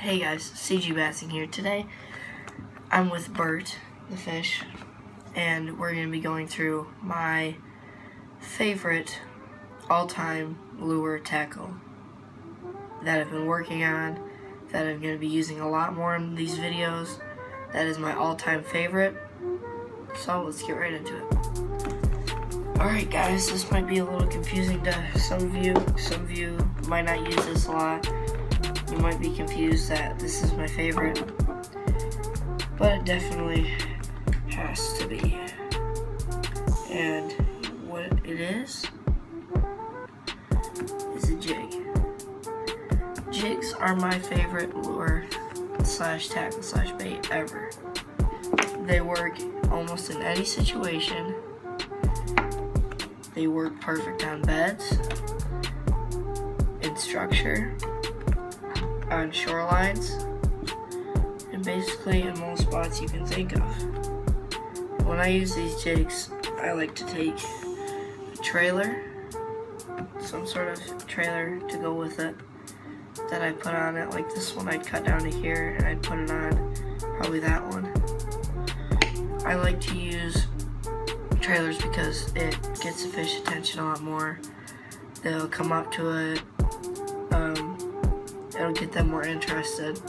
Hey guys, CG Bassing here. Today, I'm with Bert, the fish, and we're going to be going through my favorite all-time lure tackle that I've been working on, that I'm going to be using a lot more in these videos. That is my all-time favorite. So let's get right into it. Alright guys, this might be a little confusing to some of you. Some of you might not use this a lot you might be confused that this is my favorite, but it definitely has to be. And what it is, is a jig. Jigs are my favorite lure slash tackle slash bait ever. They work almost in any situation. They work perfect on beds, in structure, on shorelines, and basically in most spots you can think of. When I use these jigs, I like to take a trailer, some sort of trailer to go with it, that I put on it, like this one I'd cut down to here, and I'd put it on, probably that one. I like to use trailers because it gets the fish attention a lot more. They'll come up to it, it'll get them more interested.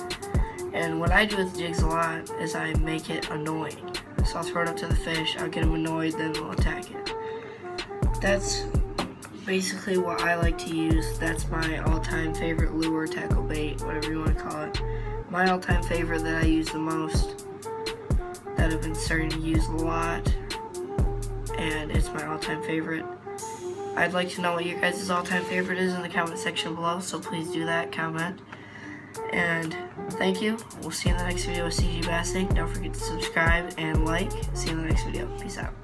And what I do with jigs a lot is I make it annoying. So I'll throw it up to the fish, I'll get them annoyed, then they'll attack it. That's basically what I like to use. That's my all-time favorite lure, tackle bait, whatever you want to call it. My all-time favorite that I use the most, that I've been starting to use a lot, and it's my all-time favorite. I'd like to know what your guys' all-time favorite is in the comment section below, so please do that, comment. And thank you. We'll see you in the next video with CG Bassing. Don't forget to subscribe and like. See you in the next video. Peace out.